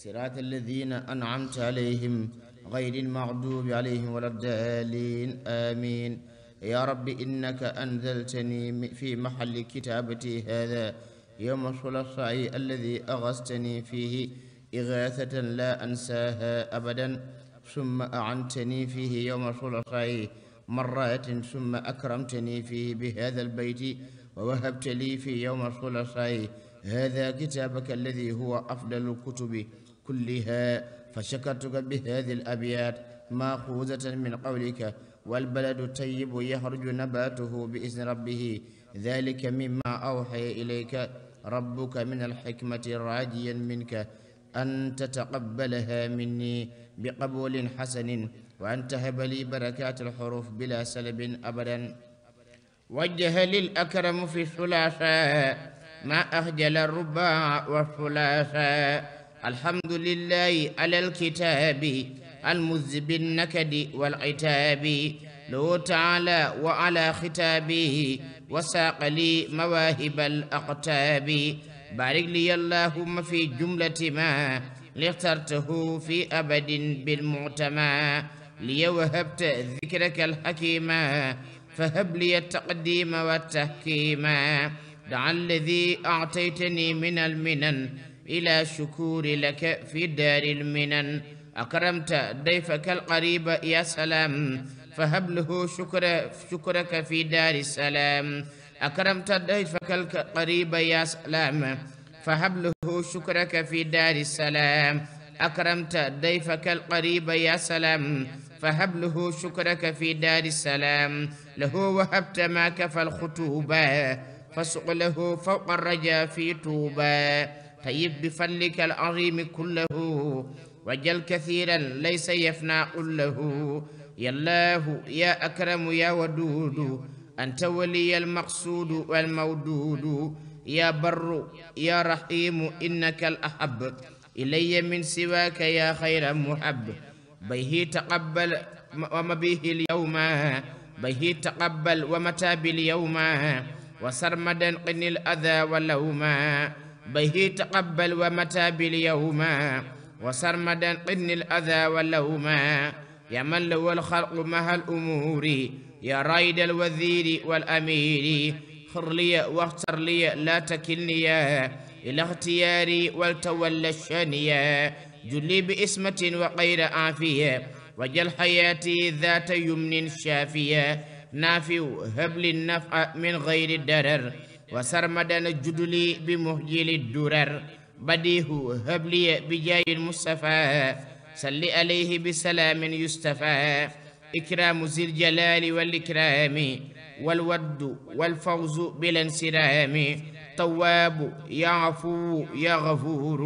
صراط الذين أنعمت عليهم غير المغضوب عليهم ولا الضالين. آمين. يا رب إنك أنزلتني في محل كتابتي هذا يوم الثلاثاء الذي أغثتني فيه إغاثة لا أنساها أبدا ثم أعنتني فيه يوم الثلاثاء مرات ثم أكرمتني فيه بهذا البيت ووهبت لي في يوم الثلاثاء. هذا كتابك الذي هو أفضل الكتب. كلها فشكرتك بهذه الأبيات ماخوذة من قولك والبلد الطيب يخرج نباته بإذن ربه. ذلك مما أوحي إليك. ربك من الحكمة راجيا منك. أن تتقبلها مني بقبول حسن وأن تهب لي بركات الحروف بلا سلب أبدا. وجه للأكرم في الثلاثاء. ما أخجل الرباع والثلاثاء. الحمد لله على الكتاب المذ بالنكد والعتاب. له تعالى وعلى ختابه وساق لي مواهب الأقتاب. بارك لي اللهم في جملة ما لاخترته في أبد بالمعتمى. لي وهبت ذكرك الحكيم فهب لي التقديم والتحكيم. دعا الذي أعطيتني من المنن إلى شكور لك في دار المنن. أكرمت ضيفك القريب يا سلام. فهب له شكر شكرك في دار السلام. أكرمت ضيفك القريب يا سلام. فهب له شكرك في دار السلام. أكرمت ضيفك القريب يا سلام. فهب له شكرك في دار السلام. له وهبت ما كفى الخطوبة فسق له فوق الرجا في توبة. طيب بفضلك العظيم كله وجل كثيرا ليس يفنى كله يا الله يا أكرم يا ودود أنت ولي المقصود والمودود. يا بر يا رحيم إنك الأحب. إلي من سواك يا خير محب. به تقبل وما به اليوم. به تقبل ومتى باليوم وسرمدا قن الأذى واللوما به تقبل ومتى باليوم وسرمدا قن الأذى واللوما يا من له الخلق مع الأمور يا رايد الوزير والأمير خر لي واختر لي لا تكلني إلى اختياري ولتولى الشانية جلي بإسمة وغير عافية وجل حياتي ذات يمن شافية نافع هب النفع من غير الدرر وسرمدا جدلي بمهجل الدرر. بديه هب لي بجاي المصطفى صل عليه بسلام يستفى إكرام ذي الجلال والإكرام والود والفوز بلا انسرام تواب يا عفو يا غفور.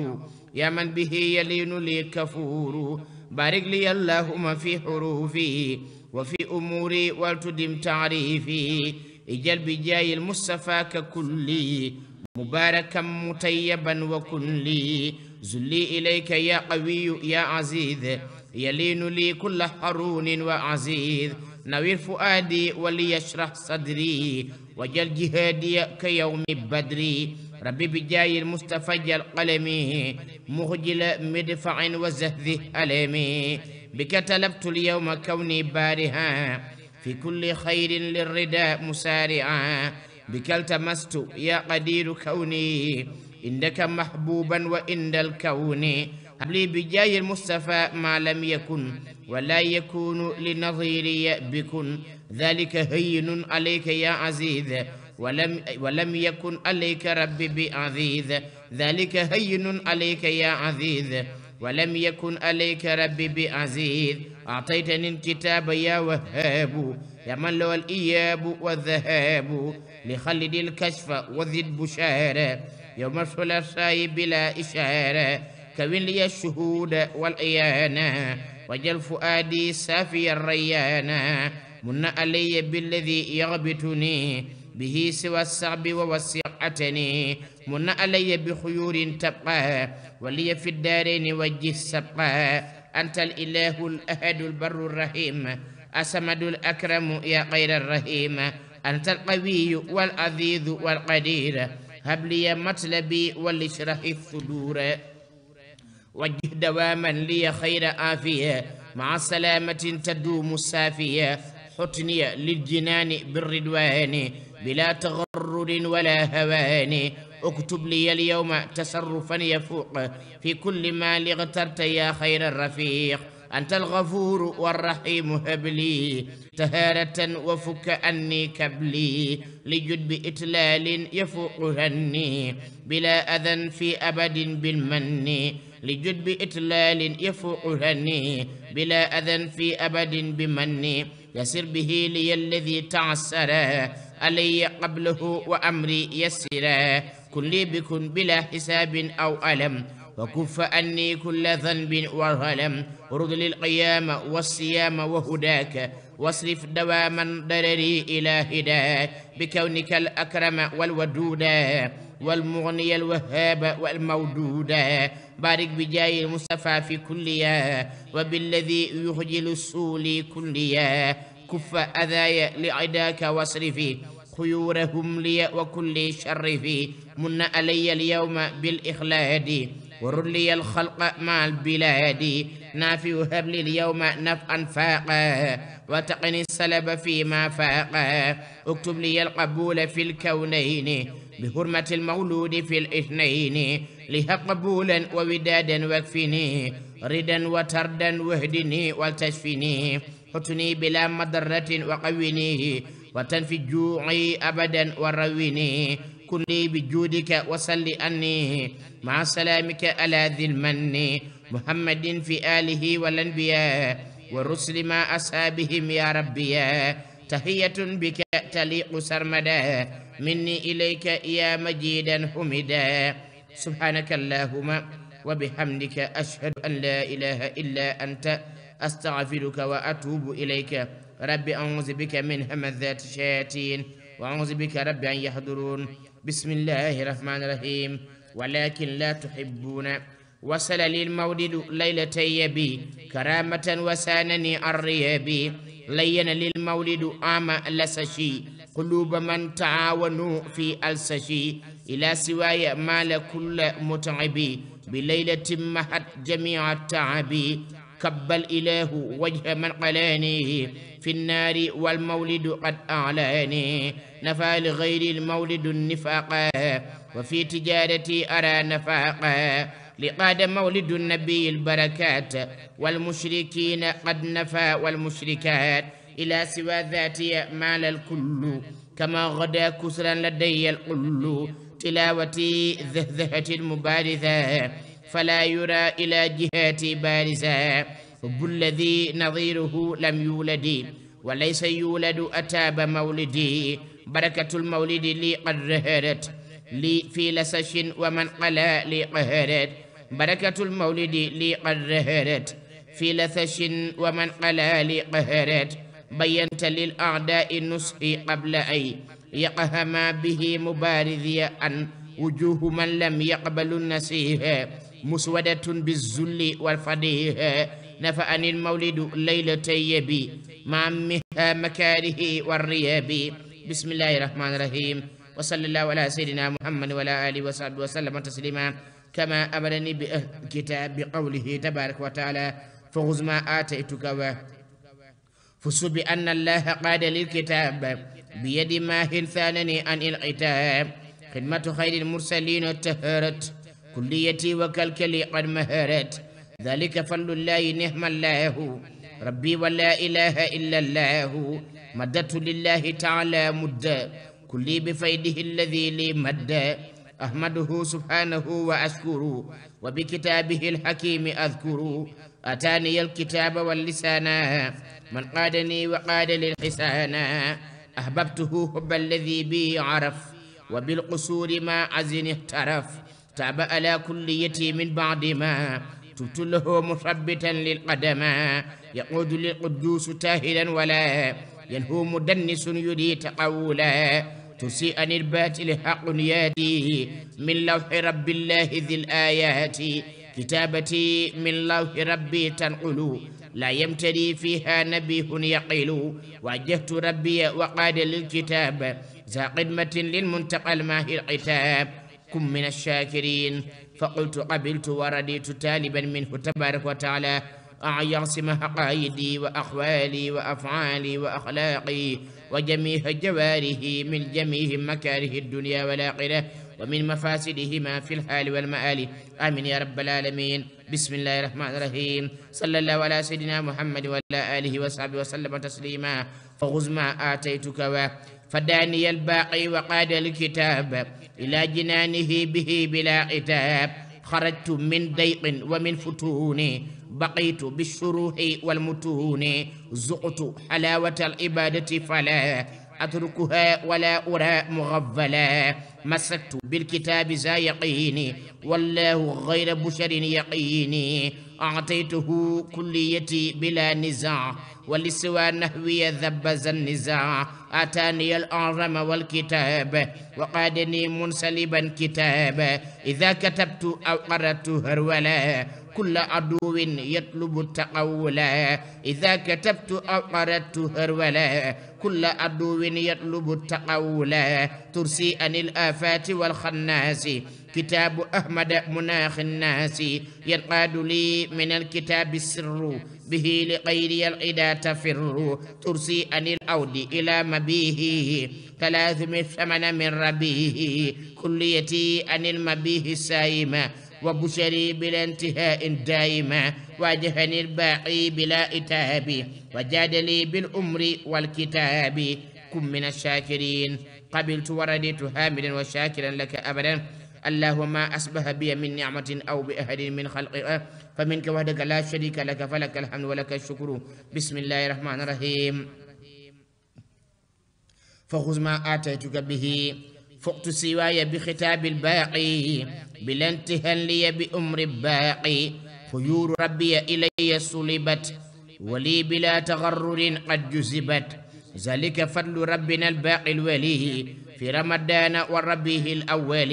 يا من به يلين لي كفور بارك لي اللهم في حروفي وفي أموري ولتدم تعريفي إجل بجاي المصطفى ككلي مباركا مطيبا وكن لي زلي إليك يا قوي يا عزيز يلين لي كل حرون وعزيز. نوير فؤادي وليشرح صدري وجل جهادي كيوم بدري ربي بجاي المصطفى القلم مخجل مدفع وزهذ ألمي. بك تلبت اليوم كوني بارها في كل خير للرداء مسارعا. بك التمست يا قدير كوني عندك محبوبا وعند الكون. هب لي بجاي المصطفى ما لم يكن ولا يكون لنظيري بكن ذلك هين عليك يا عزيز ولم ولم يكن عليك ربي بعزيز. ذلك هين عليك يا عزيز. ولم يكن عليك ربي بعزيز. أعطيتني الكتاب يا وهاب يا من له الإياب والذهاب. لخلد الكشف وذي البشارة يوم الثلاثاء بلا إشارة. كون لي الشهود والعيانة وجل فؤادي سافي الريانة. من علي بالذي يغبطني به سوى الصعب ووسعتني من علي بخيور تبقى ولي في الدارين وجه السبقى. أنت الإله الأحد البر الرحيم. أسمد الأكرم يا غير الرحيم. أنت القوي والعزيز والقدير. هب لي مطلبي ولاشرح الصدور. وجه دواما لي خير آفية مع سلامة تدوم السافية حطني للجنان بالردوان. بلا تغرر ولا هوان. اكتب لي اليوم تصرفا يفوق. في كل ما اغترت يا خير الرفيق. أنت الغفور والرحيم هب لي تهارة وفك أني كبلي. لجد بإتلال يفوق هني. بلا أذى في أبد بالمن. لجد بإتلال يفوق هني. بلا أذى في أبد بمن. يسر به لي الذي تعسر. علي قبله وأمري يسرا. كن لي بكن بلا حساب أو ألم. وكف أني كل ذنب وهلم رد للقيام والصيام وهداك. واصرف دواما ضرري إلى هداك بكونك الأكرم والودودا والمغني الوهاب والمودودا بارك بجاي المصطفى في كليا وبالذي يخجل السول كليا كف أذايا لعداك واصرفي. خيورهم لي وكل شر في من علي اليوم بالإخلاد. ورد لي الخلق مع البلاد. نافي وهب لي اليوم نفعا فاقا. وتقني السلب فيما فاقا. اكتب لي القبول في الكونين. بحرمة المولود في الاثنين. لها قبولا وودادا واكفني. ردا وتردا واهدني ولتشفني حطني بلا مضرة وقوني وتنفي جوعي أبدا ورويني. كن لي بجودك وصل أني مع سلامك على ذي المن. محمد في آله والأنبياء والرسل مع أصحابهم يا ربي. تحية بك تليق سرمدا. مني إليك يا مجيدا حمدا سبحانك اللهم وبحمدك أشهد أن لا إله إلا أنت. أستغفرك وأتوب إليك. رب أعوذ بك من همذات الشياطين وأعوذ بك رب أن يحضرون. بسم الله الرحمن الرحيم. ولكن لا تحبون. وصل للمولد ليلة يبي. كرامة وسانني الريابي. لين للمولد عام لسشي. قلوب من تعاونوا في ألسشي. إلى سواي مال كل متعبي. بليلة محت جميع التعب كب الإله وجه من قلاني. في النار والمولد قد أعلاني. نفى لغير المولد النفاق. وفي تجارتي أرى نفاقا لقاد مولد النبي البركات. والمشركين قد نفى والمشركات. إلى سوى ذاتي مال الكل. كما غدا كسرا لدي القل. تلاوتي ذهذهة المبارزة. فلا يرى إلى جهاتي بارزا حب الذي نظيره لم يولد وليس يولد أتاب مولدي بركة المولد لي قد رهرت لي في لسش ومن قلا لي قهرت بركة المولد لي قد رهرت في لثش ومن قلا لي قهرت بينت للأعداء النصح قبل أي يقهما به مبارذي أن وجوه من لم يقبل النسيه مسودة بالذل والفضيه نفعني المولد ليلة يبي مع أمها مكاره والرياب بسم الله الرحمن الرحيم. وصلى الله على سيدنا محمد وعلى آله وصحبه وسلم تسليما. كما أمرني بالكتاب بقوله تبارك وتعالى فخذ ما آتيتك و فس بأن الله قاد للكتاب بيد ما ثانني عن العتاب. خدمة خير المرسلين تهرت كليتي وكلكلي قد مهرت. ذلك فضل الله نعم الله. ربي ولا إله إلا الله. مددت لله تعالى مد. كلي بفيده الذي لي مد. أحمده سبحانه وأشكره وبكتابه الحكيم أذكر. أتاني الكتاب واللسان. من قادني وقاد للحسان. أحببته حب الذي بي عرف. وبالقصور ما عزن احترف. تاب على كليتي من بعد ما تبت له مثبتا للقدما يقود للقدوس تاهلا ولا ينهو مدنس يري تقولا تسيء عن الباطل حق يادي من لوح رب الله ذي الآيات. كتابتي من لوح ربي تنقل. لا يمتري فيها نبيه يقيل وجهت ربي وقاد للكتاب ذا قدمة للمنتقى الماهي العتاب كن من الشاكرين. فقلت قبلت ورديت تالبا منه تبارك وتعالى. أن يعصم عقائدي وأقوالي وأفعالي وأخلاقي وجميع جواره من جميع مكاره الدنيا والآخرة ومن مفاسدهما في الحال والمآل. آمين يا رب العالمين. بسم الله الرحمن الرحيم. صلى الله على سيدنا محمد وعلى آله وصحبه وسلم تسليما. فخذ ما آتيتك فداني الباقي وقاد الكتاب إلى جنانه به بلا عتاب. خرجت من ضيق ومن فتون بقيت بالشروح والمتون. زقت حلاوة العبادة فلا أتركها ولا أرى مغفلا. مسكت بالكتاب ذا يقيني والله غير بشر يقيني أعطيته كليتي بلا نزاع ولسوى نهوي ذبز النزاع آتاني الأعظم والكتاب وقادني منسلبا كتابا إذا كتبت أو قرأت هرولا كل عدو يطلب التقولا إذا كتبت أو قرأت هرولا كل عدو يطلب التقولا ترسي عن الآفات والخناس كتاب أحمد مناخ الناس ينقاد لي من الكتاب السر به لغيري العدا تفر ترسي عن الأود إلى مبيه تلاثم الثمن من ربيه. كليتي عن المبيه السايمة وبشري بلا انتهاء دائما واجهني الباقي بلا إتاب وجادلي بالأمر والكتاب. كن من الشاكرين. قبلت ورديت حامدا وشاكرا لك أبدا. اللهم أصبح بي من نعمة أو بأحد من خلقك فمنك وحدك لا شريك لك فلك الحمد ولك الشكر. بسم الله الرحمن الرحيم. فخذ ما آتيتك به فقت سواي بختاب الباقي بلا انتهى لي بأمر الباقي. خيور ربي إلي سلبت ولي بلا تغرر قد جزبت. ذلك فضل ربنا الباقي الولي في رمضان وربه الأول.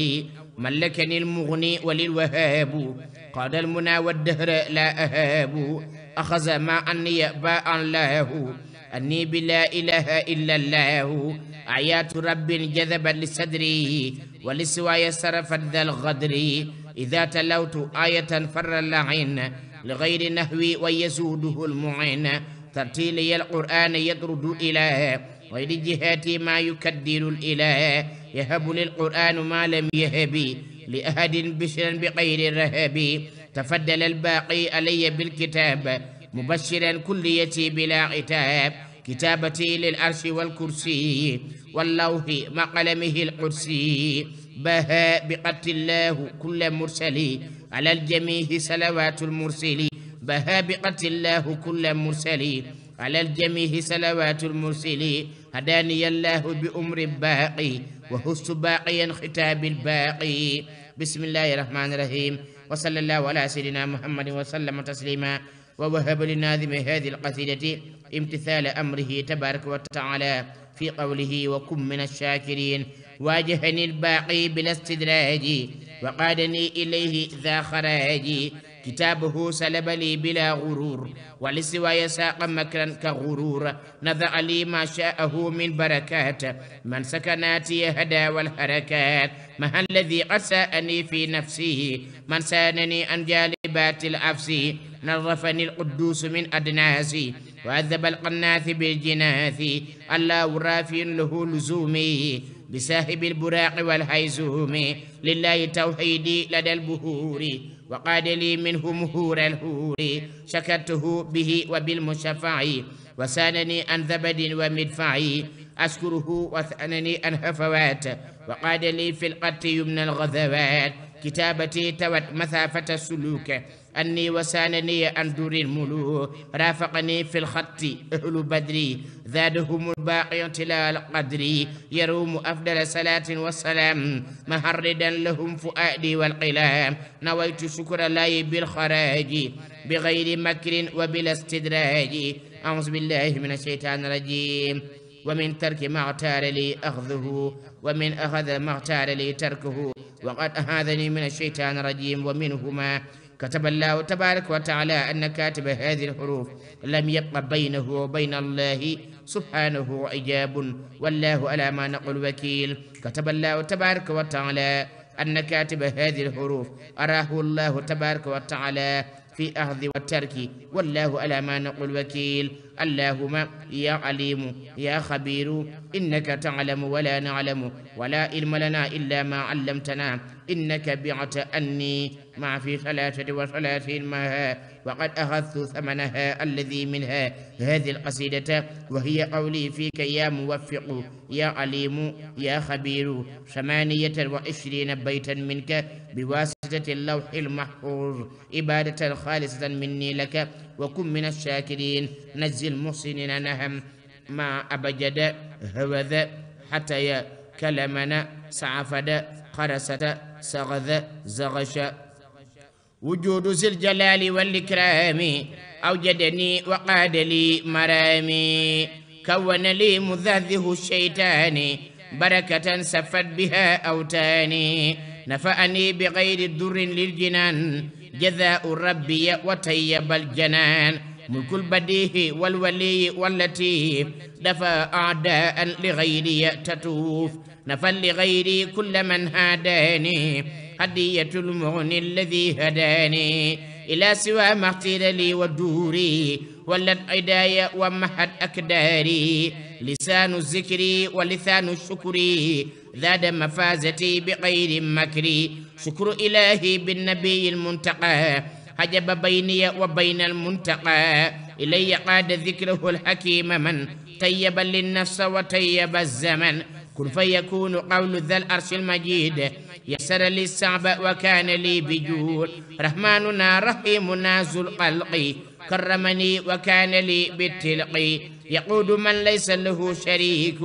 ملكني المغني وللوهاب. قاد المنى والدهر لا أهاب. أخذ ما أني باء له. أني بلا إله إلا الله. آيات رب جذبت لصدري ولسواي صرفت ذا الغدر. إذا تلوت آية فر اللعين لغير نهوي ويزوده المعين ترتيلي القرآن يطرد إلى غير جهاتي ما يكدر الإله. يهب للقرآن ما لم يهب لأحد بشرا بغير رهب. تفضل الباقي علي بالكتاب مبشرا كليتي بلا عتاب. كتابتي للعرش والكرسي واللوح مع قلمه القرسي. بها بقتل الله كل مرسل على الجميع صلوات المرسل. بها بقتل الله كل مرسل على الجميع صلوات المرسل. هداني الله بأمر باقي وهست باقيا ختاب الباقي. بسم الله الرحمن الرحيم. وصلى الله على سيدنا محمد وسلم تسليما. ووهب لناظم هذه القصيدة امتثال أمره تبارك وتعالى في قوله وكن من الشاكرين. واجهني الباقي بلا استدراج وقادني إليه ذا خراج. كتابه سلب لي بلا غرور ولسواي ساق مكرا كغرور. نذع لي ما شاءه من بركات من سكناتي هدى والحركات. ما الذي قد ساءني في نفسه من سانني عن جالبات العفس. نظفني القدوس من أدناسي وعذب القناث بالجناث. الله رافع له لزومي بساهب البراق والهيزوم. لله توحيدي لدى البهور. وقاد لي منه مهور الهور شكرته به وبالمشفع وسانني عن زبد ومدفع أشكره وثأنني عن هفوات وقاد لي في القت يمن الغذوات كتابتي توت مسافة السلوك. أني وسانني عن دور الملوك رافقني في الخط أهل بدري زادهم الباقي تلا القدر يروم أفضل صلاة والسلام مهردا لهم فؤادي والقلام. نويت شكر الله بالخراج. بغير مكر وبلا استدراج. أعوذ بالله من الشيطان الرجيم. ومن ترك ما اغتار لي أخذه. ومن أخذ ما اغتار لي تركه. وقد أهاذني من الشيطان الرجيم ومنهما. كتب الله تبارك وتعالى أن كاتب هذه الحروف لم يبق بينه وبين الله سبحانه عجاب والله على ما نقول وكيل. كتب الله تبارك وتعالى أن كاتب هذه الحروف. أراه الله تبارك وتعالى. في أخذ والترك. والله على ما نقول وكيل. اللهم يا عليم يا خبير إنك تعلم ولا نعلم ولا علم لنا إلا ما علمتنا. إنك بعت أني مع في ثلاثة وثلاثين معها وقد أخذت ثمنها الذي منها هذه القصيدة وهي قولي فيك يا موفق يا عليم يا خبير ثمانية وعشرين بيتا منك بواسطة اللوح المحفوظ عبادة خالصة مني لك وكن من الشاكرين نزل المحسنين نهم ما أبجد هوذ حتى كلمنا سعفد قرسة سغذ زغش وجود ذي الجلال والإكرام أوجدني وقاد لي مرامي. كون لي مذذه الشيطان بركة سفت بها أوتاني. نفعني بغير الدر للجنان جزاء ربي وطيب الجنان. ملك البديه والولي والتي دفع أعداء لغيري تطوف. نفى لغيري كل من هاداني. هدية المغني الذي هداني إلى سوى ما اختير لي ودوري ولت عدايا ومحت أكداري. لسان الذكر ولسان الشكر زاد مفازتي بغير مكري شكر إلهي بالنبي المنتقى حجب بيني وبين المنتقى. إلي قاد ذكره الحكيم من طيب للنفس وطيب الزمن. كن فيكون قول ذا الأرش المجيد. يسر لي الصعب وكان لي بجود. رحمننا رحيمنا ذو القلق. كرمني وكان لي بالتلق. يقود من ليس له شريك.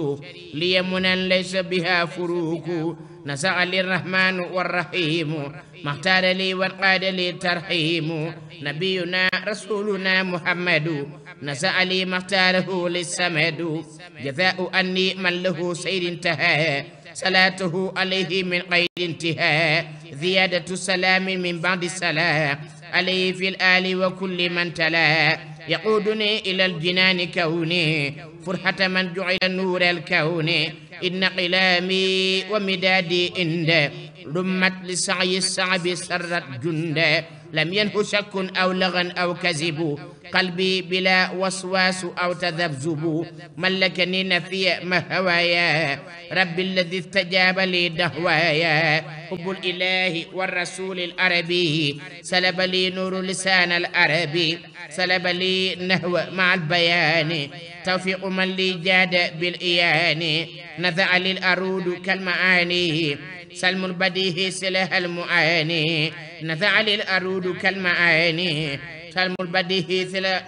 ليمنا ليس بها فروك نسع لي الرحمن والرحيم. ما اختار لي وانقاد لي ترحيم. نبينا رسولنا محمد. نسع لي ما اختاره للسمد. جزاء أني من له سير انتهى. صلاته عليه من غير انتهاء زيادة السلام من بعد السلام عليه في الآل وكل من تلا. يقودني إلى الجنان كوني. فرحة من جعل نور الكون. إن قلامي ومدادي عند رمت لسعي الصعب سرت جند لم ينه شك أو لغن أو كذب قلبي بلا وسواس أو تذبذب ملكني نفي مهوايا رب الذي استجاب لي دهوايا. حب الإله والرسول العربي. سلب لي نور لسان العربي. سلب لي نهو مع البيان. توفيق من لي جاد بالإيان. نزع للأرود كالمعاني. سلم البديه سلاح المعاني. نزع للأرود كالمعاني. سلم البديه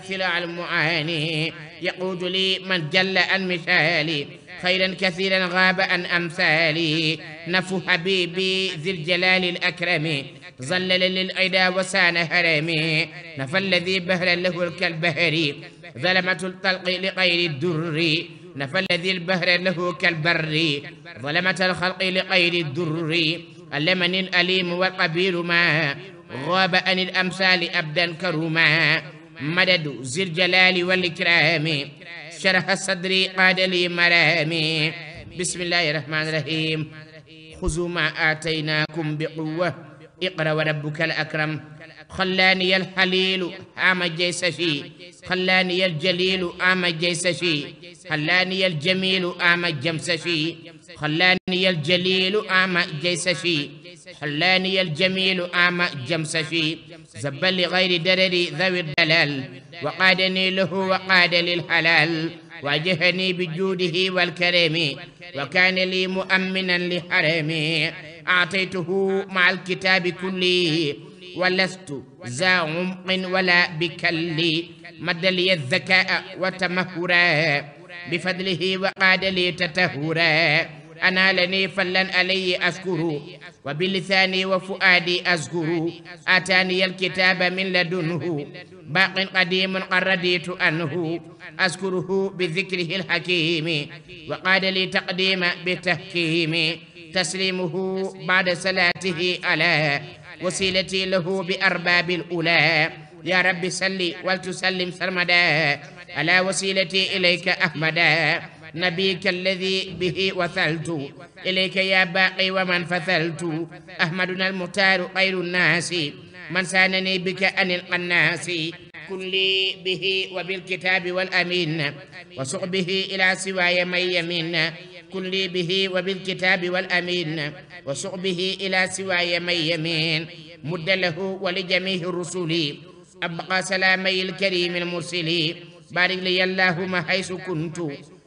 سلاح المعاني. يقود لي من جل عن مثالي. خيرا كثيرا غاب عن أمثالي. نفو حبيبي ذي الجلال الأكرم. ظلل للعدا وسان هرمي. نفى الذي بهر له كالبهر ظلمة الطلق لغير الدر. نفى الذي البهر له كالبر. ظلمة الخلق لغير الدر. اللمن الأليم والقبيل ما. غاب عن الأمثال أبدا كرما مدد ذي الجلال والإكرام. شرح صدري قاد لي مرامي بسم الله الرحمن الرحيم. خذوا ما آتيناكم بقوة. اقرأ وربك الأكرم. خلاني الحليل عام جيسشي خلاني الجليل عام جيسشي خلاني الجميل عام جمسشي خلاني الجليل عام جيسشي خلاني الجميل عام جمسشي زبل لغير درري ذوي الدلال وقادني له وقاد للحلال. واجهني بجوده والكرم وكان لي مؤمنا لحرمي. أعطيته مع الكتاب كله ولست ذا عمق ولا بكل. مد لي الذكاء وتمهرا بفضله وقاد لي تتهرا أنا لني فلن علي أذكر. وبلساني وفؤادي أذكر. آتاني الكتاب من لدنه. باق قديم قد رديت عنه أذكره بذكره الحكيم. وقاد لي تقديم بتحكيم تسليمه بعد صلاته على. وسيلتي له بأرباب الأولى. يا رب سل ولتسلم سرمدا. على وسيلتي إليك أحمدا. نبيك الذي به وثلت. إليك يا باقي ومن فثلت. أحمدنا المختار خير الناس. من سانني بك أن القناس. كن لي به وبالكتاب والأمين. وسق به إلى سواي من يمين. كن لي به وبالكتاب والأمين وسق به إلى سواي من يمين مد له ولجميع الرسل. أبقى سلامي الكريم المرسل. بارك لي اللهم حيث كنت.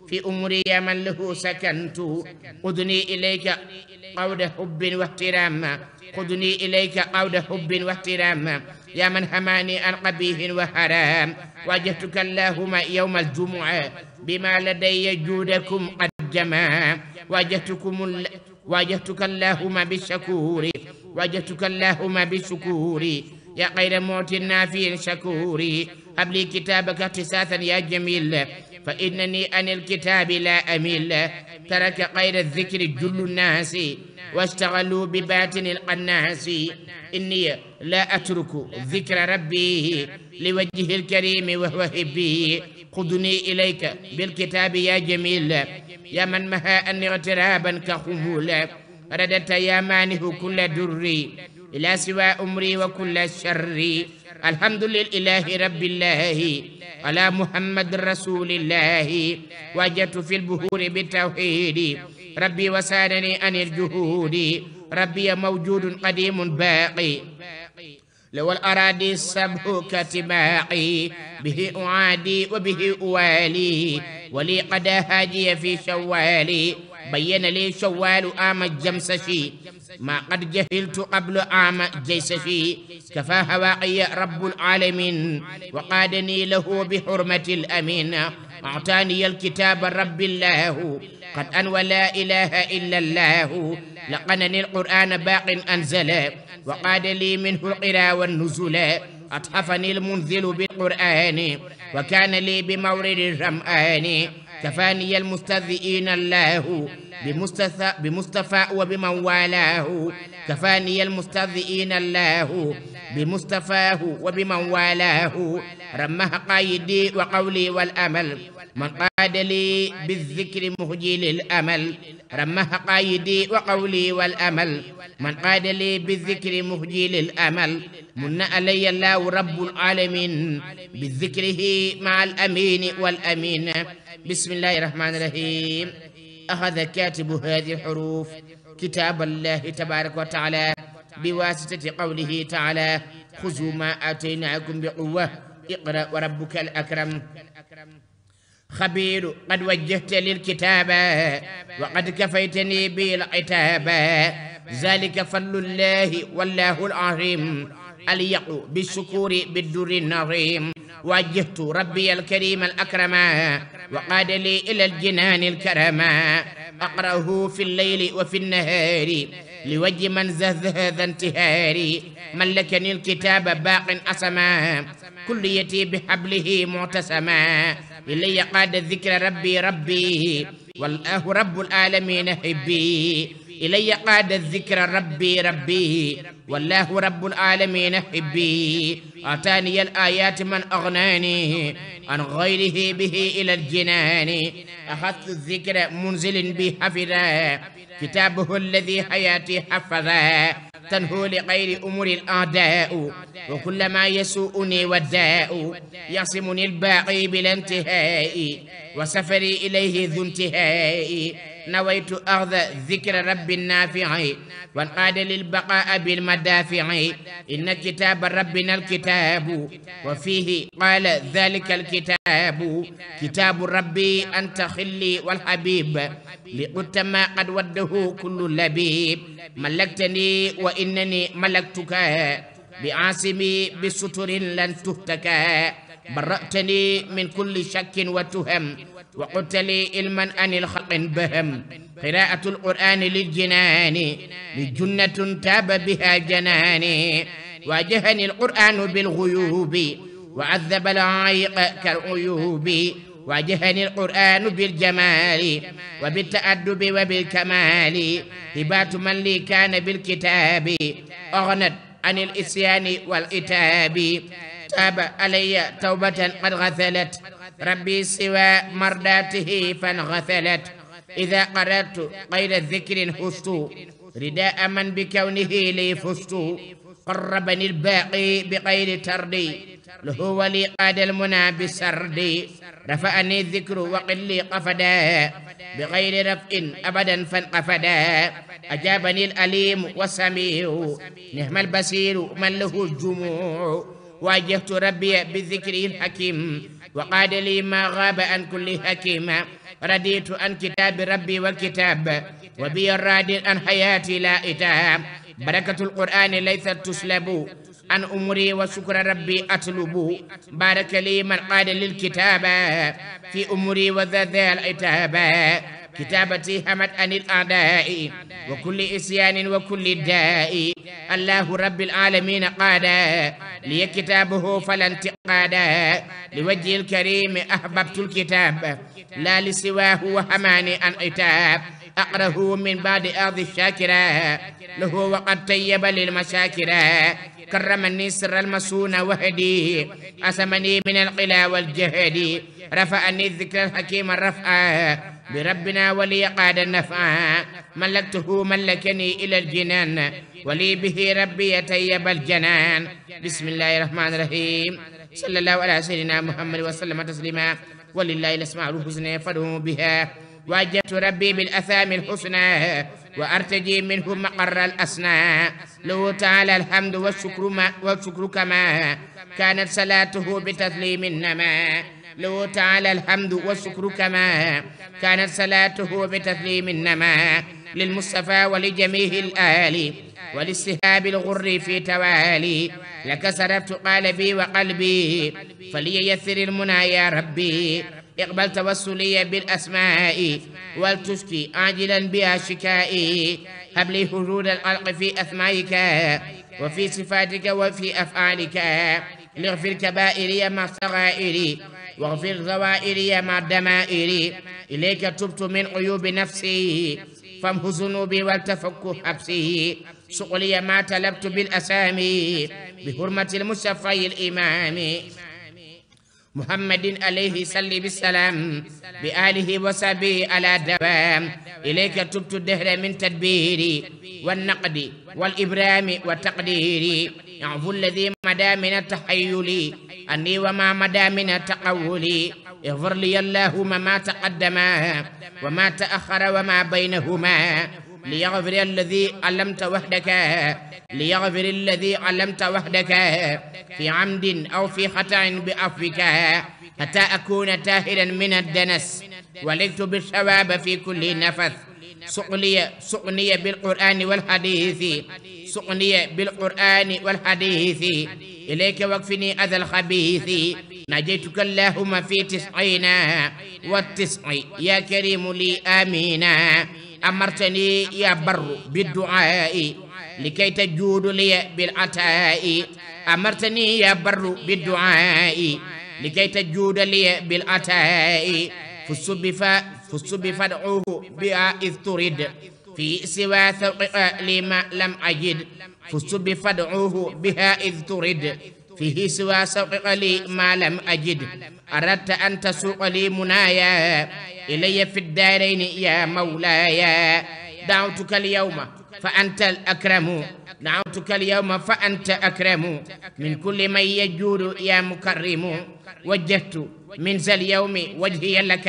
في أمري من له سكنت. خذني إليك قود حب واحترام. خذني إليك قود حب واحترام. يا من هماني عن قبيح وحرام. واجهتك اللهم يوم الجمعة. بما لدي جودكم قد جمع واجهتكم ال... واجهتك اللهم بالشكور. واجهتك اللهم بالشكور. يا غير موت نافع شكور. هب لي كتابك احتساسا يا جميل. فإنني عن الكتاب لا أميل ترك غير الذكر جل الناس. واشتغلوا بباطن القناس إني لا أترك ذكر ربي لوجهه الكريم وهو هبي خذني إليك بالكتاب يا جميل. يا من مها أني اغترابا كخمول رددت يا مانه كل دري. إلى سوى أمري وكل شر الحمد لله رب الله. على محمد رسول الله. وجدت في البهور بالتوحيد. ربي وسانني عن الجهود. ربي موجود قديم باقي. لو الأراضي السبه كتباقي به أعادي وبه أوالي. ولي قد هاجي في شوالي بين لي شوال آم الجمسشي ما قد جهلت قبل عام جيسشي كفى هواقي رب العالمين وقادني له بحرمة الأمين. أعطاني الكتاب رب الله قد أن ولا إله إلا الله. لقنني القرآن باق أنزل. وقاد لي منه القرى والنزل. أتحفني المنزل بالقرآن. وكان لي بمورد الرمآن. كفاني المستذئين الله بمصطفى وبمن والاه كفاني المستذئين الله بمصطفاه وبمن والاه رمه قايدي وقولي والأمل. من قاد لي بالذكر مهجي للأمل رمه قايدي وقولي والأمل. من قاد لي بالذكر مهجي للأمل من علي الله رب العالمين. بذكره مع الأمين والأمين. بسم الله الرحمن الرحيم. أخذ كاتب هذه الحروف كتاب الله تبارك وتعالى بواسطة قوله تعالى خذوا ما آتيناكم بقوة اقرأ وربك الأكرم. خبير قد وجهت للكتاب وقد كفيتني بالعتاب. ذلك فضل الله والله العظيم أليق بالشكور بالدر النظيم. وجهت ربي الكريم الأكرم وقاد لي إلى الجنان الكرم. أقرأه في الليل وفي النهار لوجه من زهزه ذا انتهاري ملكني الكتاب باق أسما كليتي بحبله معتصما. إلي قاد ذكر ربي ربي. والله رب العالمين حبي. إلي قاد الذكر ربي ربي. والله رب العالمين حبي. أعطاني الآيات من أغناني عن غيره به إلى الجنان. أخذت الذكر منزل به حفظا كتابه الذي حياتي حفظا تنهو لغير أمور الأعداء وكل ما يسوءني والداء يعصمني الباقي بلا انتهاء وسفري إليه ذو انتهاء. نويت أخذ ذكر رب النافع. وانقاد للبقاء بالمدافع. إن كتاب ربنا الكتاب. وفيه قال ذلك الكتاب. كتاب ربي أنت خلي والحبيب. لقلت ما قد وده كل لبيب. ملكتني وإنني ملكتك. بعاصمي بستر لن تهتك. برأتني من كل شك وتهم. وقلت لي علما عن الخلق بهم. قراءة القرآن للجنان لجنة تاب بها جناني واجهني القرآن بالغيوب وعذب العائق كالعيوب. واجهني القرآن بالجمال وبالتأدب وبالكمال. هبات من لي كان بالكتاب أغنت عن الإسيان والإتاب. تاب علي توبة قد غثلت ربي سوى مرداته فانغثلت إذا قرأت غير ذكر فزت رداء من بكونه لي فزت قربني الباقي بغير تردي له ولي قاد المنى بسردي رفعني الذكر وقلي قفدا بغير رفع أبدا فانقفدا. أجابني الأليم والسميع نعم البصير من له الجموع. واجهت ربي بذكره الحكيم وقال لي ما غاب عن كل حكيم. رديت عن كتاب ربي والكتاب وبي الراد عن حياتي لا إتاب بركة القرآن ليست تسلب. عن أمري وشكر ربي أطلب. بارك لي من قال للكتاب في أمري وذا العتاب كتابتي همت عن الأعداء وكل إسيان وكل داء. الله رب العالمين قاد لي كتابه فلا انتقاد. لوجه الكريم أحببت الكتاب لا لسواه وهماني عن عتاب أقره من بعد أرض الشاكرة له وقد طيب للمشاكرة كرمني سر المسون وهدي. أسمني من القلا والجهد. رفعني الذكر الحكيم الرفع. بربنا ولي قاد النفع. ملكته ملكني إلى الجنان. ولي به ربي يتيب الجنان. بسم الله الرحمن الرحيم. صلى الله على سيدنا محمد وسلم تسليما. ولله الأسماء الحسنى فادعوا بها. واجبت ربي بالأثام الحسنى وأرتجي منه مقر الأسنى. له تعالى الحمد والشكر, ما والشكر كما كانت صلاته بتسليم النما. له تعالى الحمد والشكر كما كانت صلاته بتسليم النما. للمصطفى ولجميع الآل وللسهاب الغر في توالي. لك صرفت قالبي وقلبي فلييسر المنى يا ربي. اقبل توسلي بالأسماء ولتشكي عاجلا بها شكائي هب لي حدود الخلق في أسمائك وفي صفاتك وفي أفعالك. لاغفر كبائري مع صغائري واغفر ضوائري مع الدمائر إليك تبت من عيوب نفسي فامه ذنوبي ولتفك حبسي. سقلي ما طلبت بالأسامي بحرمة المشفى الإمام محمد عليه صلي بالسلام بآله وصحبه على دوام. إليك تبت الدهر من تدبيري والنقد والإبرام والتقدير. يعفو الذي مدى من التحيل أني وما مدى من التقول. اغفر لي اللهم ما تقدم وما تأخر وما بينهما. ليغفر الذي علمت وحدك ليغفر الذي علمت وحدك في عمد أو في خطأ بعفوك حتى أكون تاهلا من الدنس ولدت بالثواب في كل نفث. سقني سقني بالقرآن والحديث سقني بالقرآن والحديث. إليك واكفني أذى الخبيث. نجيتك اللهم في تسعين والتسع. يا كريم لي آمين. أمرتني يا بر بالدعاء لكي تجود لي بالعطاء أمرتني يا بر بالدعاء لكي تجود لي بالعطاء فالسب فادعوه بها إذ تريد. في سوى ثقئ لما لم أجد. فالسب فادعوه بها إذ تريد. فيه سوى سوق لي ما لم أجد. أردت أن تسوق لي منايا. إلي في الدارين يا مولاي دعوتك اليوم فأنت الأكرم. دعوتك اليوم فأنت أكرم. من كل من يجود يا مكرم. وجهت من ذا اليوم وجهي لك.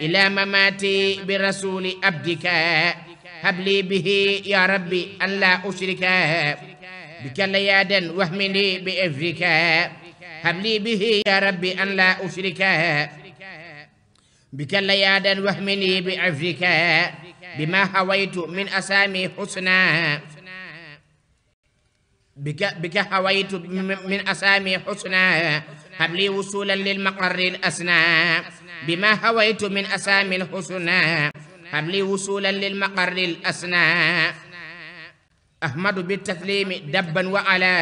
إلى مماتي برسول عبدك. هب لي به يا ربي أن لا أشرك. بك ليادا واهمني بإفرك هب لي به يا ربي أن لا أشرك. بك ليادا واهمني بإفرك بما هويت من أسامي حسنى بك بك هويت من أسامي حسنى هب لي وصولا للمقر الأسنى. بما هويت من أسامي الحسنى. هب لي وصولا للمقر الأسنى. أحمد بالتسليم دبا وعلى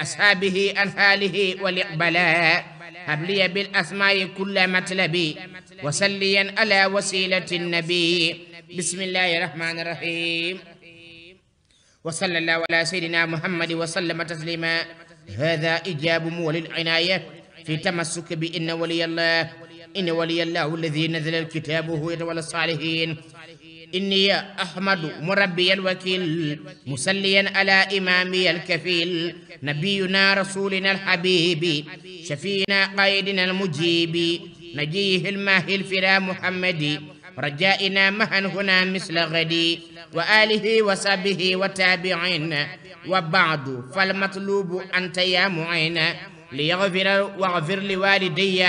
أصحابه أنفاله والإقبلاء هب لي بالأسماء كل مطلبي وسليا على وسيلة النبي. بسم الله الرحمن الرحيم. وصلى الله على سيدنا محمد وسلم تسليما. هذا إجاب مولي العناية في تمسك بإن ولي الله إن ولي الله الذي نزل الكتاب وهو يتولى الصالحين. إني أحمد مربي الوكيل مسليا على إمامي الكفيل نبينا رسولنا الحبيب شفينا قائدنا المجيب نجيه الماهي الفرا محمد رجائنا مهن هنا مثل غدي وآله وصحبه وتابعين وبعد فالمطلوب أنت يا معين ليغفر واغفر لوالدي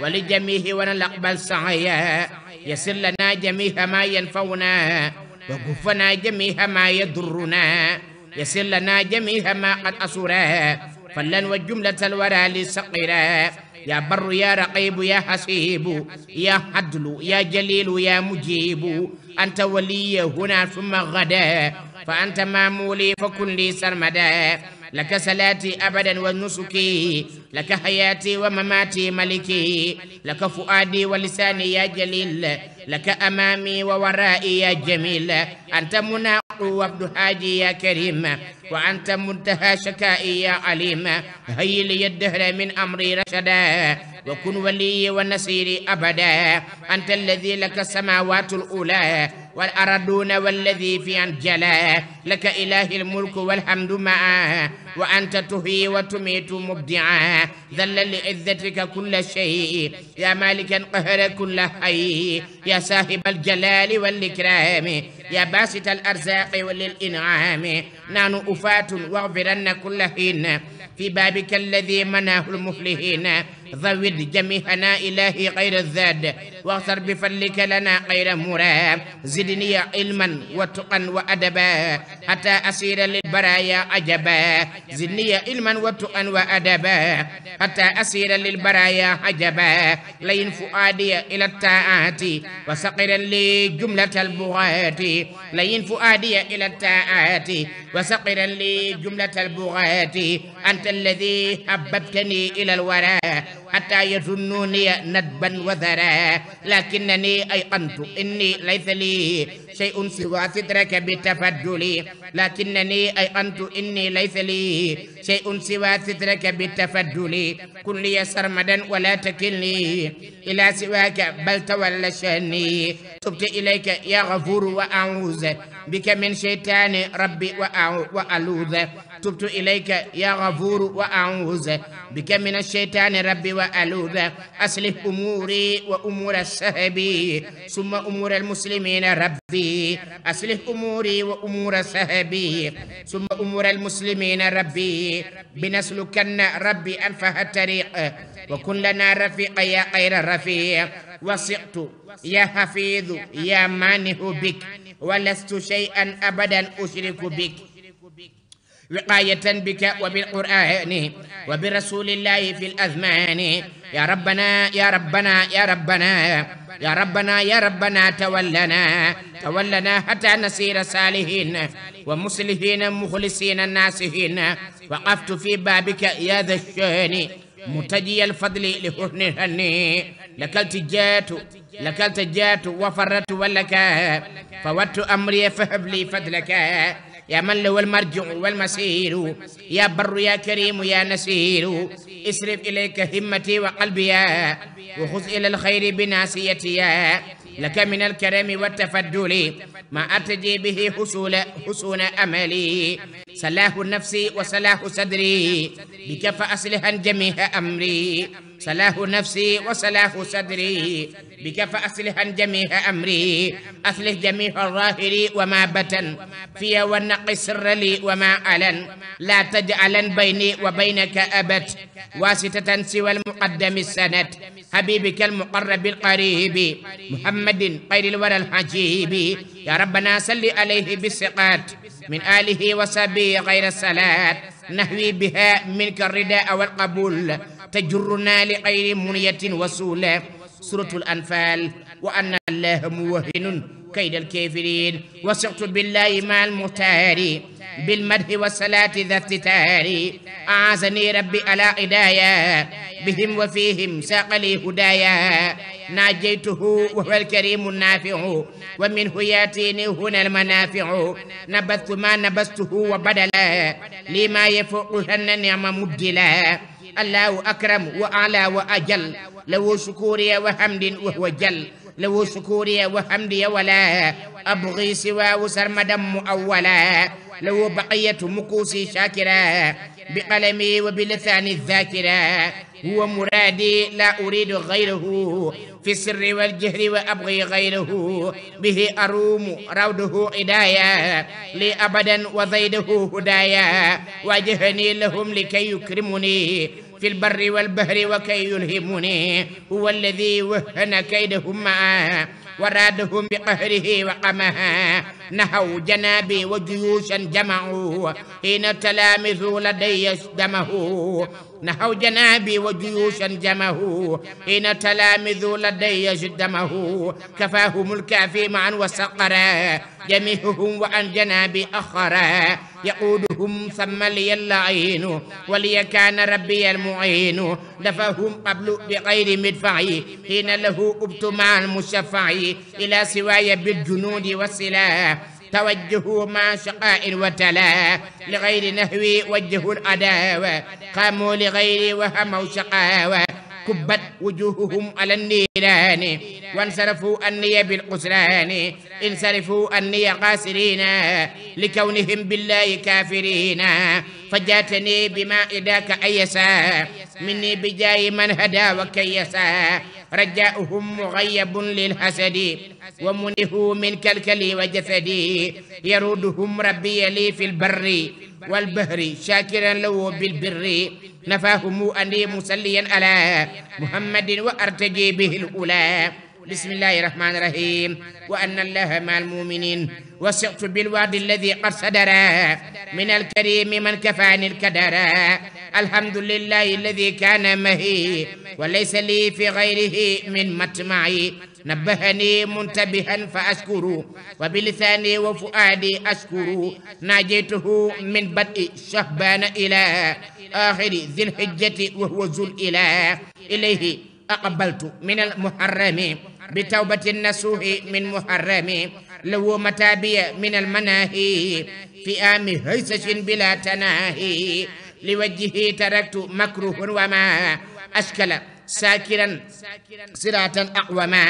ولجميع ونلقبل سعيا. يسر لنا جميع ما ينفعنا وكفنا جميع ما يضرنا. يسر لنا جميع ما قد أسرا فلن وجملة الورى للصقرا يا بر يا رقيب يا حسيب يا عدل يا جليل يا مجيب. أنت ولي هنا ثم غدا فأنت مامولي فكن لي سرمدا. لك صلاتي أبدا ونسكي لك حياتي ومماتي ملكي لك فؤادي ولساني يا جليل. لك أمامي وورائي يا جميل. أنت مناق وفد حاجي يا كريم. وأنت منتهى شكائي يا عليم. هي لي الدهر من أمري رشدا. وكن ولي ونصيري أبدا. أنت الذي لك السماوات الأولى. والأرضون والذي في أنجلا. لك إله الملك والحمد معه وأنت تهي وتميت مبدعا. ذل لعزتك كل شيء. يا مالكا قهر كل حي. يا صاحب الجلال والإكرام. يا باسط الأرزاق وللإنعام. نحن أفاة واغفرن كل حين. في بابك الذي مناه المفلحين. ذود جميعنا إلهي غير الزاد واغفر بفضلك لنا غير مراب زدني علما وتقا وأدبا. حتى أسير للبرايا عجبا. زدني علما وتقا وأدبا. حتى أسير للبرايا عجبا. لين فؤادي إلى الطاعات وسقرا لي جملة البغاة. لين فؤادي إلى الطاعات وسقرا لي جملة البغاة. أنت الذي حببتني إلى الورى حتى يظنوني ندبا وذرا. لكنني أيقنت إني ليس لي شيء سوى سترك بالتفضل لكنني أيقنت إني ليس لي. شيء سوى سترك بالتفضل كن لي سرمدا ولا تكلني. إلى سواك بل تولى شأني تبت إليك يا غفور وأعوذ بك من شيطان ربي وألوذ. تبت إليك يا غفور وأعوذ بك من الشيطان ربي وألوذ. أصلح أموري وأمور السهبي ثم أمور المسلمين ربي. أصلح أموري وأمور السهبي ثم أمور المسلمين ربي. بنسلكن ربي أنفه الطريق وكن لنا رفيق يا خير الرفيق. وثقت يا حفيظ يا مانه بك ولست شيئا أبدا أشرك بك. وقاية بك وبالقرآن وبرسول الله في الأزمان. يا ربنا يا ربنا يا ربنا يا ربنا يا ربنا تولنا تولنا حتى نصير صالحين ومصلحين مخلصين ناسهين وقفت في بابك يا ذا الشأن متجي الفضل لحسن الهني. لك التجات لك التجات وفرت ولك فوت أمري فهب لي فضلك. يا من له المرجع والمسير يا بر يا كريم يا نسير. اسرف إليك همتي وقلبي وخذ إلى الخير بناسيتي لك من الكرم والتفضل ما أتجي به حصول حصول أملي. صلاح نفسي وصلاح صدري بك فأصلحا جميع أمري. صلاح نفسي وصلاح صدري. بك فأصلحا جميع أمري. أصلح جميع الظاهر وما بتن في والنق سر لي وما ألن. لا تجعلن بيني وبينك أبد. واسطة سوى المقدم السند. حبيبك المقرب القريب. محمد خير الورى الحجيب. يا ربنا صل عليه بالثقات. من آله وصحبه غير الصلاة. نهوي بها منك الرداء والقبول. تجرنا لغير منية وسولة سورة الأنفال وأن الله موهن كيد الكافرين. وثقت بالله مع المختار بالمدح والصلاة ذا افتتار. أعاذني ربي على عدايا بهم وفيهم ساق لي هدايا ناجيته وهو الكريم النافع ومنه يأتيني هنا المنافع. نبذت ما نبذته وبدلا لما يفوق النعم مبدلا. الله أكرم وأعلى وأجل له شكوري وحمد وهو جل له شكوري وحمدي ولا أبغي سواه سرمدا مؤولا له بقية مكوسي شاكرا بقلمي وبلساني الذاكرا هو مرادي لا أريد غيره في السر والجهر وأبغي غيره. به أروم روده عدايا لي أبدا وزيده هدايا. واجهني لهم لكي يكرمني في البر والبحر وكي يلهمني. هو الذي وهن كيدهم معا ورادهم بقهره وقمها. نهوا جنابي وجيوشا جمعوا حين تلامذوا لدي دمه نهوا جنابي وجيوشا جمعوا حين تلامذوا لدي دمه كفاهم الكافي معا وسقرا جميعهم وعن جنابي أخرا يقودهم ثم لي اللعين ولي كان ربي المعين. دفهم قبل بغير مدفعي حين له أبت مع إلى سواي بالجنود والسلاح. توجهوا مع شقاء وتلا لغير نهوي وجهوا الأداوة. قاموا لغيري وهموا شقاوة. كبت وجوههم على النيران. وانصرفوا أني بالقسران انصرفوا أني قاسرين لكونهم بالله كافرين. فجاتني بما إداك أيسا مني بجاي من هدى وكيسا. رجاؤهم مغيب للحسد ومنه من كلكلي وجسدي. يرودهم ربي لي في البر والبهر شاكرا له بالبر. نفاهم أني مسليا على محمد وأرتجي به الأولى. بسم الله الرحمن الرحيم. وأن الله مع المؤمنين. وسعت بالوعد الذي قد صدر. من الكريم من كفاني الكدر. الحمد لله الذي كان مهي وليس لي في غيره من مطمعي نبهني منتبها فأشكر. وبلساني وفؤادي أشكر. ناجيته من بدء شهبان إلى آخر ذي الحجة وهو ذو الإله. إليه أقبلت من المحرم. بتوبة النسوح من محرم لو متابي من المناهي في آم هيسش بلا تناهي. لوجهه تركت مكروه وما أشكل ساكرا صراطا أقوما.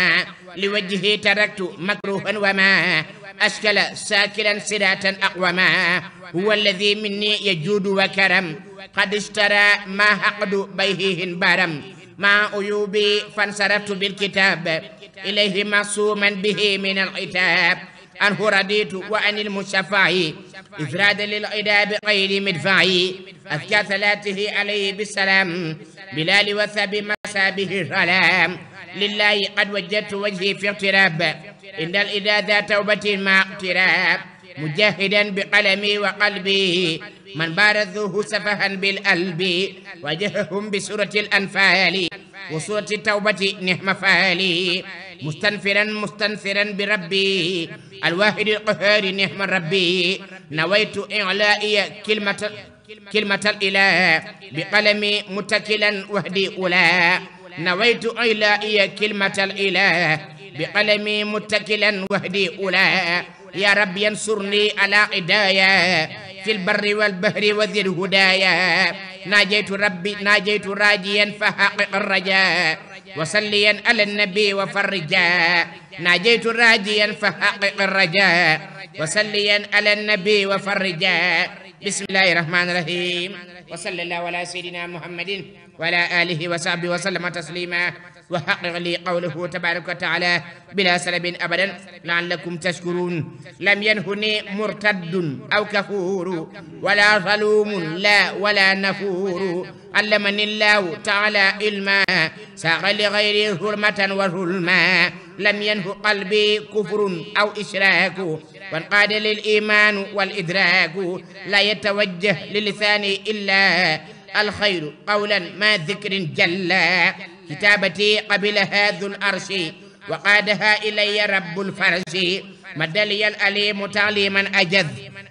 لوجهه تركت مكروها وما أشكل ساكرا صراطا أقوما. هو الذي مني يجود وكرم قد اشترى ما حقد بيه برم مع عيوبي فانصرفت بالكتاب. إليه معصوما به من العتاب. أنه رديت وأن المشفع إذ راد للعدا بغير مدفعي. أذكى ثلاثة عليه بالسلام. بلال وثب مسابه السلام لله قد وجدت وجهي في اقتراب. إن الإذا ذا توبة مع اقتراب. مجاهدا بقلمي وقلبي. من بارزوه سفها بالقلب وجههم بسورة الأنفال وسورة التوبة نعم فالي. مستنفرا مستنفرا بربي الواحد القهار نعم ربي. نويت إعلاء كلمة كلمة الإله بقلمي متكلا وحدي أولى. نويت إعلاء كلمة الإله بقلمي متكلا وحدي أولى. يا رب ينصرني على عدايا في البر والبحر وذي الهدايا ناجيت ربي ناجيت راجيا فحقق الرجاء. وصليا على النبي وفرجا ناجيت راجيا فحقق الرجاء. وصليا على النبي وفرجا بسم الله الرحمن الرحيم. وصلى الله على سيدنا محمد وعلى آله وصحبه وسلم تسليما. وحقق لي قوله تبارك وتعالى بلا سلب أبدا لعلكم تشكرون. لم ينهني مرتد أو كفور ولا ظلوم لا ولا نفور. علمني الله تعالى علما ساق لغير حرمة وظلما. لم ينه قلبي كفر أو إشراك. وانقاد للإيمان والإدراك. لا يتوجه للساني إلا الخير قولا ما ذكر جلا. كتابتي قبلها ذو الأرش وقادها إلي رب الفرش. مد لي الأليم تعليما أجذ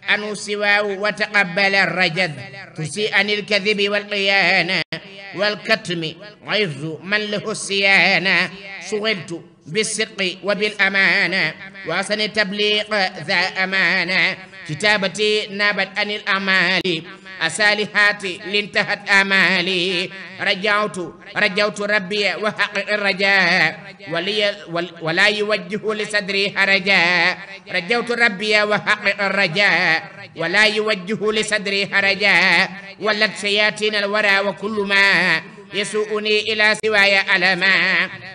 أنو سواه وتقبل الرجذ. تسيئني الكذب والقيانة والكتم عز من له الصيانة. شغلت بالصدق وبالأمانة وأحسن تبليغ ذا أمانة. كتابتي نابت عن الأعمال الصالحات لانتهت آمالي. رجعت رجوت ربي وحقق الرجاء ولي ولا يوجه لصدري هرجا. رجوت ربي وحقق الرجاء ولا يوجه لصدري هرجا. ولت شياطين الورى وكل ما يسوءني إلى سواي ألما.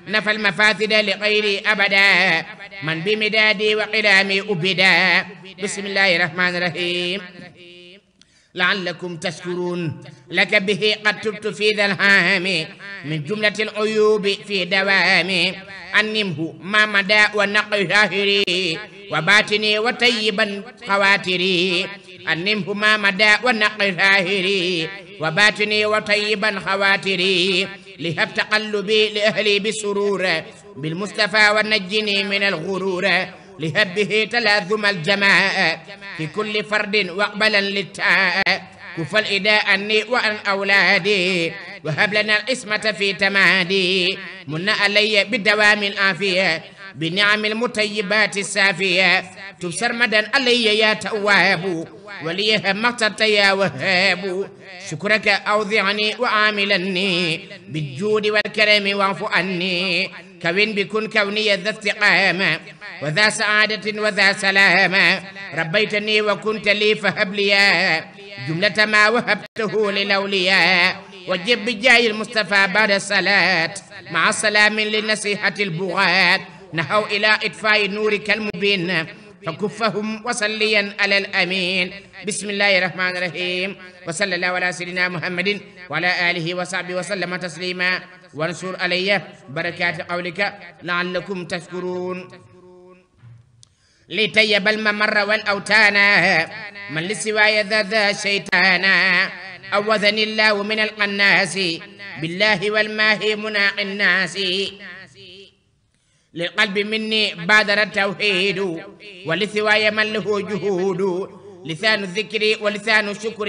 نفى المفاسد لغيري أبدا. من بمدادي وقلامي أبدا. بسم الله الرحمن الرحيم. لعلكم تشكرون. لك به قد تبت في ذا الهام من جملة العيوب في دوامي أنمه ما مدى ونقي ظاهري وباطني وطيبا خواتري أنمه ما مدى ونقي ظاهري وباطني وطيبا خواتري لهب تقلبي لأهلي بسرور بالمصطفى ونجني من الغرور. لهبه تلاذم الجماء في كل فرد وأقبلا للتاء. كف الإداء عني وأن أولادي وهب لنا العصمة في تمادي. من علي بدوام العافية بنعم المطيبات السافية. تبصر مدى علي يا تواب ولي همت يا وهاب. شكرك أوضعني وعاملني بالجود والكرم واعف عني. كون بكن كوني ذا استقامة. وذا سعادة وذا سلامة ربيتني وكنت لي فهب لي جملة ما وهبته للأولياء. وجب بجاه المصطفى بعد الصلاة. مع السلام للنصيحة البغاة. نحوا إلى إطفاء نورك المبين. فكفهم وصليا على الأمين. بسم الله الرحمن الرحيم. وصلى الله على سيدنا محمد وعلى آله وصحبه وسلم تسليما. وانصر علي بركات قولك لعلكم تشكرون. لطيب الممر والأوتانا من لسواي ذا ذا شيطانا أوذني الله من القناس. بالله والماهي مناق الناس. للقلب مني بادر التوحيد ولثواي من له جهود. لسان الذكر ولسان الشكر.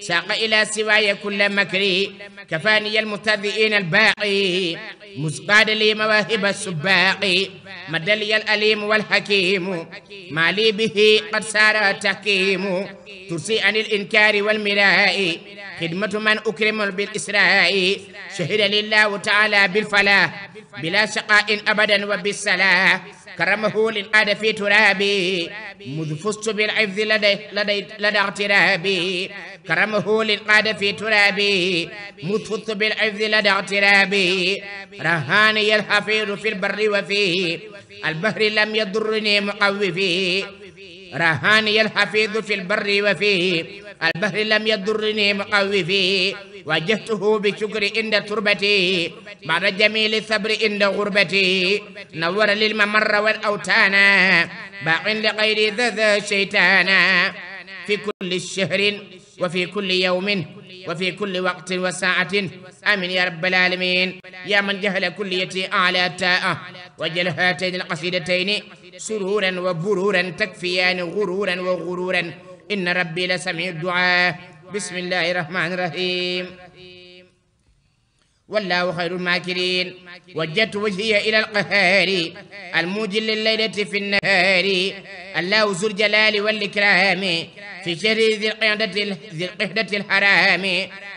ساق إلى سواي كل مكري كفاني المستهزئين الباقي. مسقاد لي مواهب السباق. مد لي الأليم والحكيم. ما لي به قد سار التحكيم. ترسي عن الإنكار والمراء خدمة من أكرم بالإسراء شهد لله تعالى بالفلاح بلا شقاء أبدا وبالصلاح. كرمه للآد في ترابي مذ فزت بالعفذ لدي, لدي, لدى اغترابي. كرمه للقاد في ترابي مذ فزت بالعفذ لدى اغترابي. رهاني الحفيظ في البر وفي البحر لم يضرني مقوفي. رهاني الحفيظ في البر وفي البحر لم يضرني مقوفي. وجهته بشكر عند تربتي. بعد جميل الصبر عند غربتي. نور للممر والأوتان. باق لغير ذا شيطانا في كل الشهر وفي كل يوم وفي كل وقت وساعة. آمين يا رب العالمين. يا من جهل كليتي أعلى التاء وجل هاتين القصيدتين سرورا وبرورا تكفيان غرورا وغرورا. إن ربي لسميع الدعاء. بسم الله الرحمن الرحيم. والله خير الماكرين. وجهت وجهي إلى القهار. الموجل لليلة في النهار. الله ذو الجلال والإكرام. في شهر ذي القعدة ذي القعدة الحرام.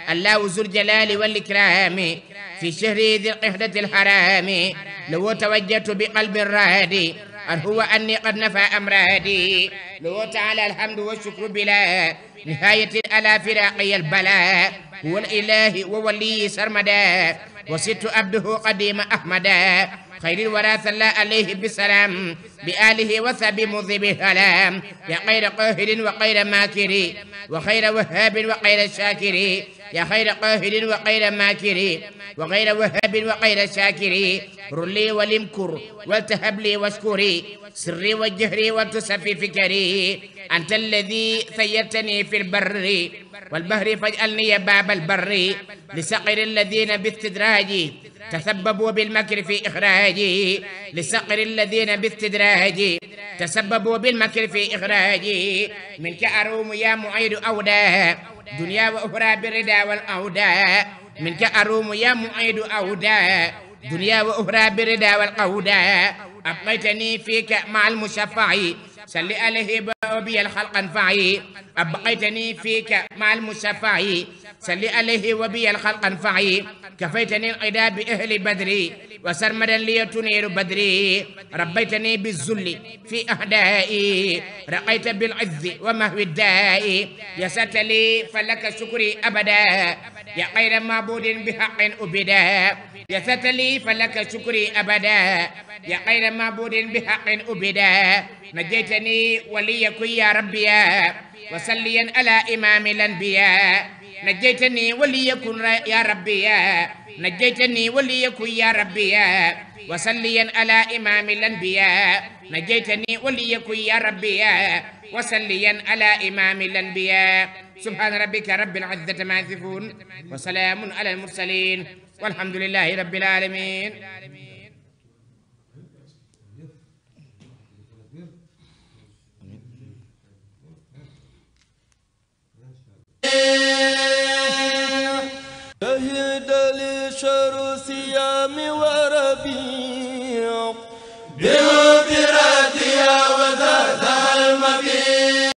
الله ذو الجلال والإكرام. في شهر ذي القعدة الحرام. لو توجهت بقلب رادي أن هو أني قد نفى أمرادي لو تعالى الحمد والشكر بلا. نهاية ألا فراقي البلاء هو الإله وولي سرمدا. وست عبده قديم أحمدا. خير الورى صلى عليه بالسلام بآله وثب مذب الهلام يا خير قاهر وخير ماكر. وخير وهاب وخير شاكر. يا خير قاهر وخير ماكر وغير وهاب وغير شاكر. رلي ولمكر والتهب لي واشكري سري وجهري وتصفي فكري. أنت الذي سيرتني في البر والبهر فاجعلني باب البر. لسقر الذين باستدراجي تسببوا بالمكر في إخراجي لسقر الذين باستدراجي تسببوا بالمكر في إخراجي منك أروم يا معيد أودا دنيا وأخرى بالردى والأودا منك أروم يا معيد أودا دنيا وأخرى بالردى والقودا أبقيتني فيك مع المشفع. صل عليه وبي الخلق انفعي. أبقيتني فيك مع المشفع سل عليه وبي الخلق انفعي. كفيتني العدا بأهل بدري. وسرمدا لي تنير بدري. ربيتني بالذل في أهدائي. رقيت بالعز ومهو الداء. يسرت لي فلك شكري أبدا. يا خير معبود بحق أبدا. يسرت لي فلك شكري أبدا. يا خير معبود بحق أبدا. نجيتني وليك يا ربي. وسليا على إمام الأنبياء. نجيتني وليكن يا ربي. نجيتني وليكن يا ربي. وسليا على إمام الأنبياء. نجيتني وليكن يا ربي. وسليا على إمام الأنبياء. سبحان ربك رب العزة ما يصفون. وسلام على المرسلين. والحمد لله رب العالمين. شهد لي شهر صيام وربيع. بالقراءة وزادها المبيع